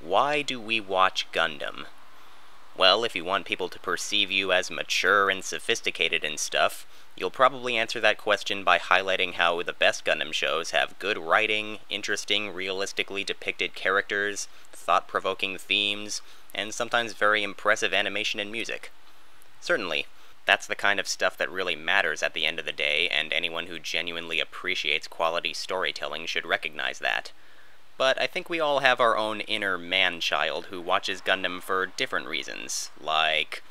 Why do we watch Gundam? Well, if you want people to perceive you as mature and sophisticated and stuff, you'll probably answer that question by highlighting how the best Gundam shows have good writing, interesting, realistically depicted characters, thought provoking themes, and sometimes very impressive animation and music. Certainly, that's the kind of stuff that really matters at the end of the day, and anyone who genuinely appreciates quality storytelling should recognize that. But I think we all have our own inner man child who watches Gundam for different reasons, like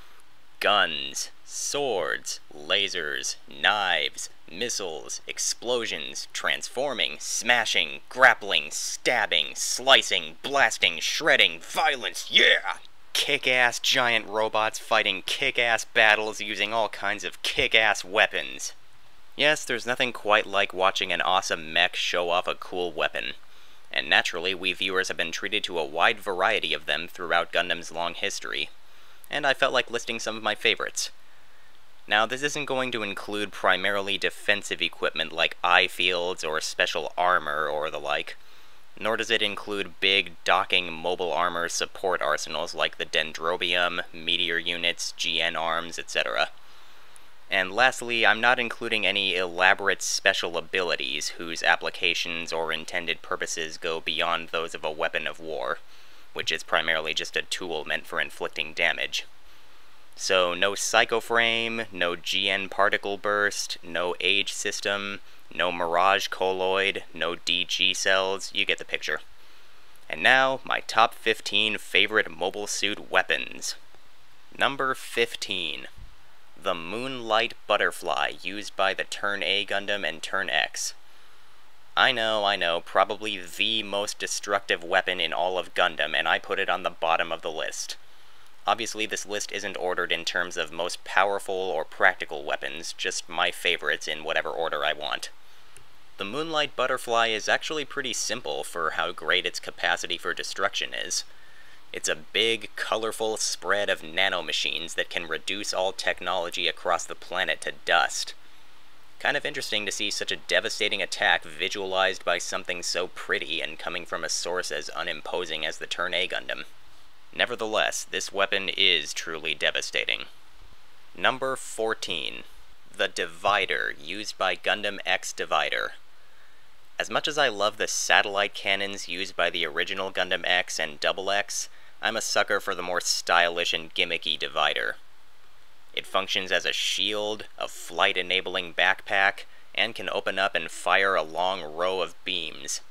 guns, swords, lasers, knives, missiles, explosions, transforming, smashing, grappling, stabbing, slicing, blasting, shredding, violence, yeah! Kick ass giant robots fighting kick ass battles using all kinds of kick ass weapons. Yes, there's nothing quite like watching an awesome mech show off a cool weapon. And naturally, we viewers have been treated to a wide variety of them throughout Gundam's long history. And I felt like listing some of my favorites. Now, this isn't going to include primarily defensive equipment like I-fields or special armor or the like, nor does it include big, docking mobile armor support arsenals like the Dendrobium, Meteor units, GN arms, etc. And lastly, I'm not including any elaborate special abilities whose applications or intended purposes go beyond those of a weapon of war, which is primarily just a tool meant for inflicting damage. So no Psycho Frame, no GN Particle Burst, no Age System, no Mirage Colloid, no DG cells, you get the picture. And now, my top 15 favorite mobile suit weapons. Number 15. The Moonlight Butterfly, used by the Turn A Gundam and Turn X. I know, I know, probably the most destructive weapon in all of Gundam, and I put it on the bottom of the list. Obviously, this list isn't ordered in terms of most powerful or practical weapons, just my favorites in whatever order I want. The Moonlight Butterfly is actually pretty simple for how great its capacity for destruction is. It's a big, colorful spread of nanomachines that can reduce all technology across the planet to dust. Kind of interesting to see such a devastating attack visualized by something so pretty and coming from a source as unimposing as the Turn A Gundam. Nevertheless, this weapon is truly devastating. Number 14. The Divider, used by Gundam X Divider. As much as I love the satellite cannons used by the original Gundam X and Double X, I'm a sucker for the more stylish and gimmicky Divider. It functions as a shield, a flight-enabling backpack, and can open up and fire a long row of beams.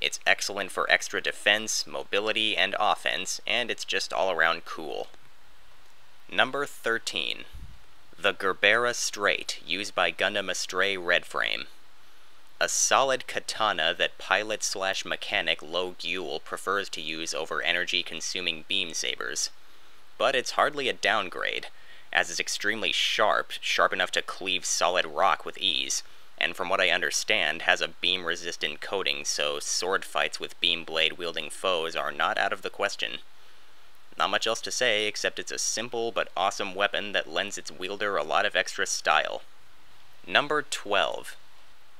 It's excellent for extra defense, mobility, and offense, and it's just all around cool. Number 13. The Gerbera Straight, used by Gundam Astray Red Frame. A solid katana that pilot slash mechanic Lowe Guele prefers to use over energy-consuming beam sabers. But it's hardly a downgrade, as it's extremely sharp, sharp enough to cleave solid rock with ease, and from what I understand, has a beam-resistant coating, so sword fights with beam blade-wielding foes are not out of the question. Not much else to say, except it's a simple but awesome weapon that lends its wielder a lot of extra style. Number 12.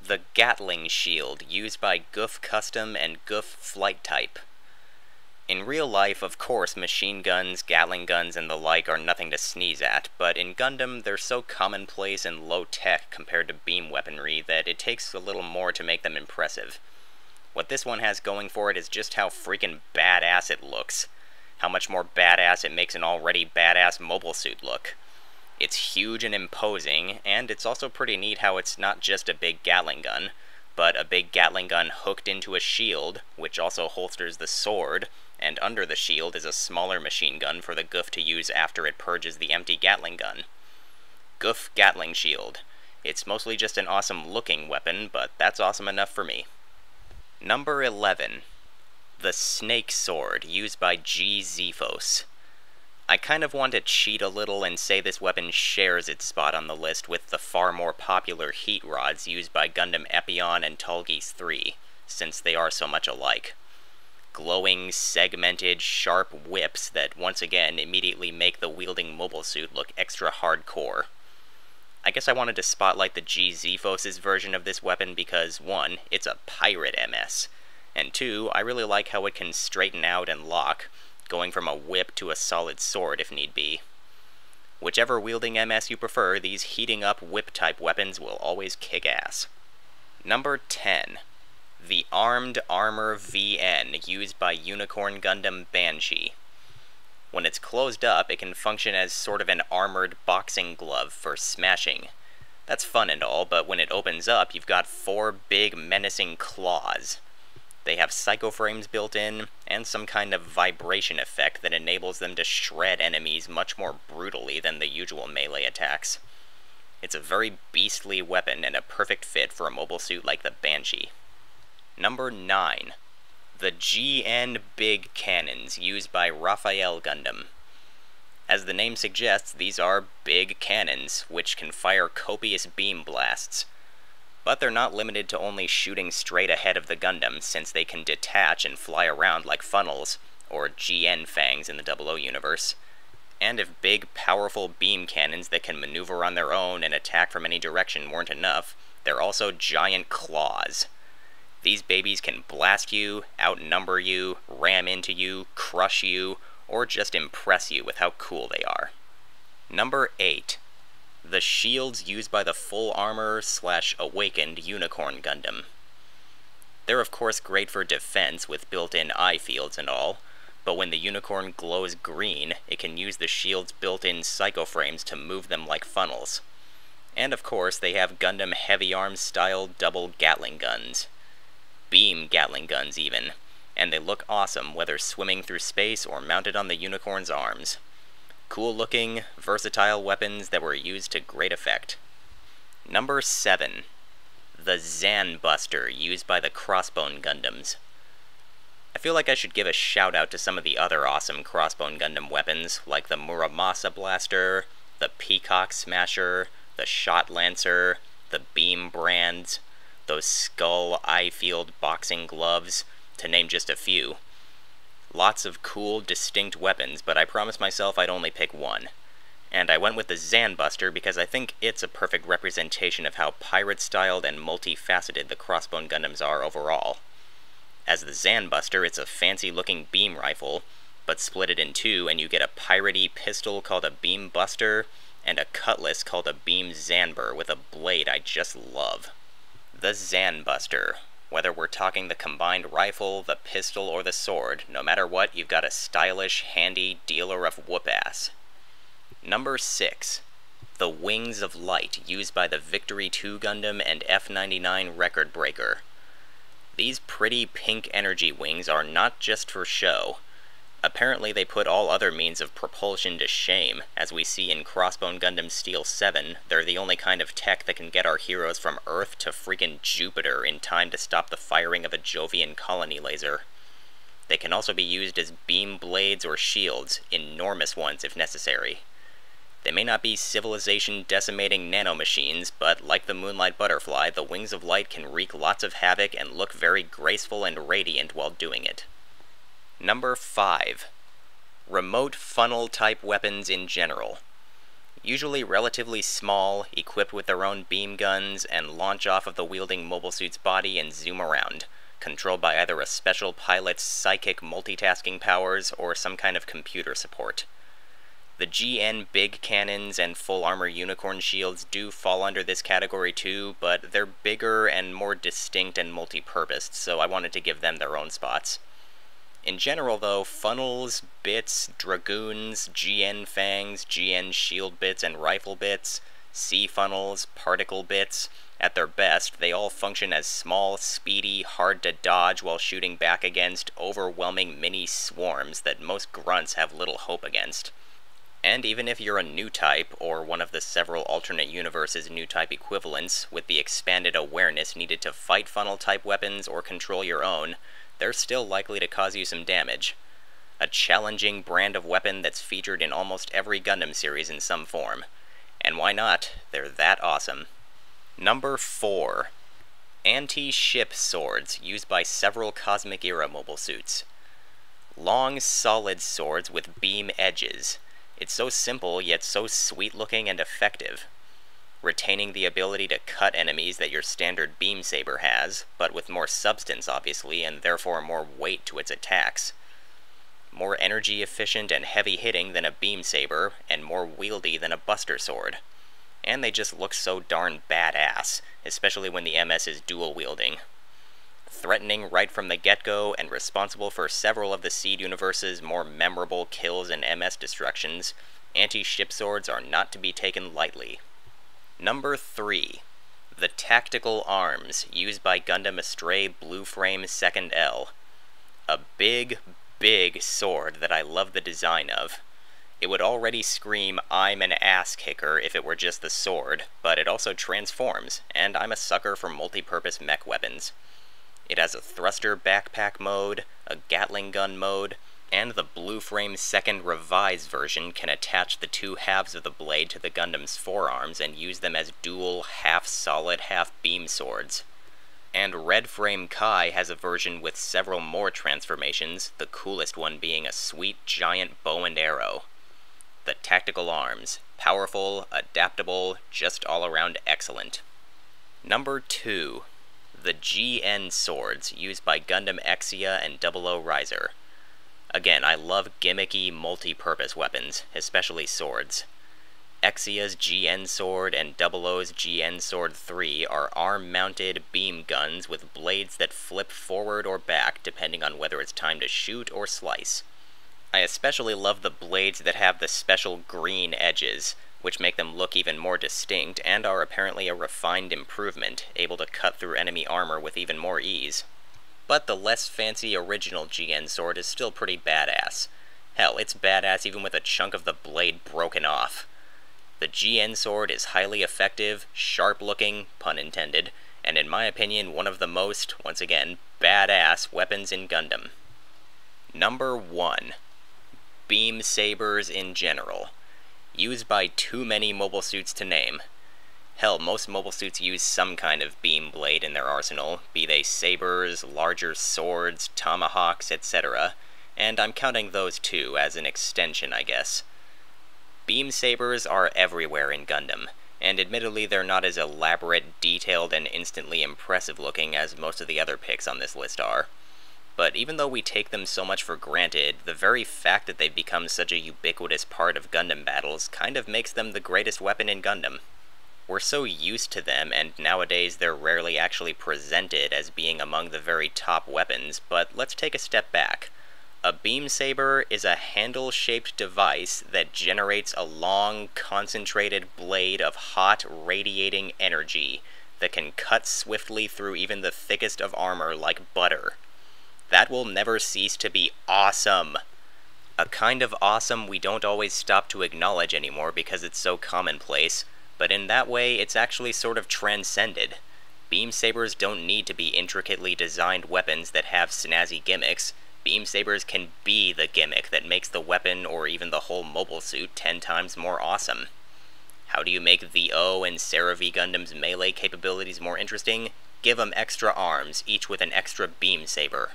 The Gatling Shield, used by Gouf Custom and Gouf Flight Type. In real life, of course, machine guns, Gatling guns, and the like are nothing to sneeze at, but in Gundam, they're so commonplace and low-tech compared to beam weaponry that it takes a little more to make them impressive. What this one has going for it is just how freaking badass it looks. How much more badass it makes an already badass mobile suit look. It's huge and imposing, and it's also pretty neat how it's not just a big Gatling gun, but a big Gatling gun hooked into a shield, which also holsters the sword, and under the shield is a smaller machine gun for the Gouf to use after it purges the empty Gatling gun. Gouf Gatling Shield. It's mostly just an awesome looking weapon, but that's awesome enough for me. Number 11. The Snake Sword, used by G. Zephos. I kind of want to cheat a little and say this weapon shares its spot on the list with the far more popular heat rods used by Gundam Epyon and Tallgeese 3, since they are so much alike glowing, segmented, sharp whips that once again immediately make the wielding mobile suit look extra hardcore. I guess I wanted to spotlight the G Zephos' version of this weapon because, one, it's a pirate MS, and two, I really like how it can straighten out and lock, going from a whip to a solid sword if need be. Whichever wielding MS you prefer, these heating up whip type weapons will always kick ass. Number 10. The Armed Armor VN used by Unicorn Gundam Banshee. When it's closed up, it can function as sort of an armored boxing glove for smashing. That's fun and all, but when it opens up, you've got four big menacing claws. They have psycho frames built in, and some kind of vibration effect that enables them to shred enemies much more brutally than the usual melee attacks. It's a very beastly weapon and a perfect fit for a mobile suit like the Banshee. Number 9. The GN Big Cannons used by Raphael Gundam. As the name suggests, these are big cannons, which can fire copious beam blasts. But they're not limited to only shooting straight ahead of the Gundam, since they can detach and fly around like funnels, or GN fangs in the 00 universe. And if big, powerful beam cannons that can maneuver on their own and attack from any direction weren't enough, they're also giant claws. These babies can blast you, outnumber you, ram into you, crush you, or just impress you with how cool they are. Number 8 the shields used by the full armor slash awakened Unicorn Gundam. They're of course great for defense with built-in I-fields and all, but when the Unicorn glows green, it can use the shield's built-in psycho frames to move them like funnels. And of course, they have Gundam Heavyarms style double Gatling guns. Beam Gatling guns, even. And they look awesome whether swimming through space or mounted on the Unicorn's arms cool looking, versatile weapons that were used to great effect. Number 7. The Zanbuster, used by the Crossbone Gundams. I feel like I should give a shout out to some of the other awesome Crossbone Gundam weapons, like the Muramasa Blaster, the Peacock Smasher, the Shot Lancer, the Beam Brands, those Skull I-Field boxing gloves, to name just a few. Lots of cool, distinct weapons, but I promised myself I'd only pick one. And I went with the Zanbuster because I think it's a perfect representation of how pirate-styled and multifaceted the Crossbone Gundams are overall. As the Zanbuster, it's a fancy-looking beam rifle, but split it in two and you get a piratey pistol called a Beam Buster, and a cutlass called a Beam Zanber with a blade I just love. The Zanbuster, whether we're talking the combined rifle, the pistol, or the sword, no matter what, you've got a stylish, handy dealer of whoop-ass. Number 6. The Wings of Light, used by the Victory 2 Gundam and F-99 Record Breaker. These pretty pink energy wings are not just for show. Apparently they put all other means of propulsion to shame, as we see in Crossbone Gundam Steel 7, they're the only kind of tech that can get our heroes from Earth to freaking Jupiter in time to stop the firing of a Jovian colony laser. They can also be used as beam blades or shields, enormous ones if necessary. They may not be civilization decimating nanomachines, but like the Moonlight Butterfly, the Wings of Light can wreak lots of havoc and look very graceful and radiant while doing it. Number 5. Remote funnel type weapons in general. Usually relatively small, equipped with their own beam guns, and launch off of the wielding mobile suit's body and zoom around, controlled by either a special pilot's psychic multitasking powers or some kind of computer support. The GN big cannons and full armor unicorn shields do fall under this category too, but they're bigger and more distinct and multi-purposed, so I wanted to give them their own spots. In general, though, funnels, bits, dragoons, GN fangs, GN shield bits, and rifle bits, sea funnels, particle bits, at their best, they all function as small, speedy, hard to dodge while shooting back against overwhelming mini swarms that most grunts have little hope against. And even if you're a new type, or one of the several alternate universes new type equivalents, with the expanded awareness needed to fight funnel type weapons or control your own, they're still likely to cause you some damage. A challenging brand of weapon that's featured in almost every Gundam series in some form. And why not? They're that awesome. Number 4. Anti-ship swords, used by several Cosmic Era mobile suits. Long, solid swords with beam edges. It's so simple, yet so sweet-looking and effective. Retaining the ability to cut enemies that your standard beam saber has, but with more substance, obviously, and therefore more weight to its attacks. More energy efficient and heavy hitting than a beam saber, and more wieldy than a buster sword. And they just look so darn badass, especially when the MS is dual wielding. Threatening right from the get go and responsible for several of the Seed Universe's more memorable kills and MS destructions, anti ship swords are not to be taken lightly. Number 3. The Tactical Arms, used by Gundam Astray Blue Frame 2nd L. A big, big sword that I love the design of. It would already scream, I'm an ass kicker if it were just the sword, but it also transforms, and I'm a sucker for multi-purpose mech weapons. It has a thruster backpack mode, a Gatling gun mode, and the Blue Frame second revised version can attach the two halves of the blade to the Gundam's forearms and use them as dual half-solid, half-beam swords. And Red Frame Kai has a version with several more transformations, the coolest one being a sweet giant bow and arrow. The tactical arms. Powerful, adaptable, just all around excellent. Number 2. The GN swords, used by Gundam Exia and 00 Raiser. Again, I love gimmicky, multi-purpose weapons, especially swords. Exia's GN Sword and 00's GN Sword 3 are arm-mounted beam guns with blades that flip forward or back depending on whether it's time to shoot or slice. I especially love the blades that have the special green edges, which make them look even more distinct and are apparently a refined improvement, able to cut through enemy armor with even more ease. But the less fancy original GN sword is still pretty badass. Hell, it's badass even with a chunk of the blade broken off. The GN sword is highly effective, sharp looking, pun intended, and in my opinion one of the most, once again, badass weapons in Gundam. Number 1. Beam Sabers in general. Used by too many mobile suits to name. Hell, most mobile suits use some kind of beam blade in their arsenal, be they sabers, larger swords, tomahawks, etc., and I'm counting those too as an extension, I guess. Beam sabers are everywhere in Gundam, and admittedly they're not as elaborate, detailed, and instantly impressive looking as most of the other picks on this list are. But even though we take them so much for granted, the very fact that they've become such a ubiquitous part of Gundam battles kind of makes them the greatest weapon in Gundam. We're so used to them, and nowadays they're rarely actually presented as being among the very top weapons, but let's take a step back. A beam saber is a handle-shaped device that generates a long, concentrated blade of hot, radiating energy that can cut swiftly through even the thickest of armor like butter. That will never cease to be awesome. A kind of awesome we don't always stop to acknowledge anymore because it's so commonplace, but in that way it's actually sort of transcended. Beam sabers don't need to be intricately designed weapons that have snazzy gimmicks. Beam sabers can be the gimmick that makes the weapon or even the whole mobile suit ten times more awesome. How do you make the O and Seravee Gundam's melee capabilities more interesting? Give them extra arms, each with an extra beam saber.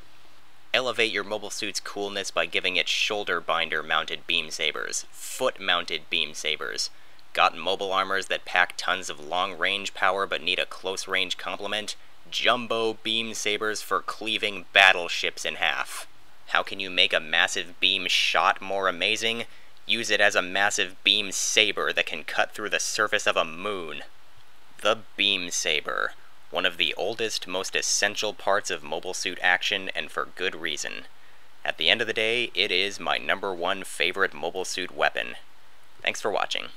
Elevate your mobile suit's coolness by giving it shoulder binder mounted beam sabers, foot mounted beam sabers, Got mobile armors that pack tons of long-range power but need a close-range complement? Jumbo beam sabers for cleaving battleships in half. How can you make a massive beam shot more amazing? Use it as a massive beam saber that can cut through the surface of a moon. The Beam Saber. One of the oldest, most essential parts of mobile suit action, and for good reason. At the end of the day, it is my number one favorite mobile suit weapon. Thanks for watching.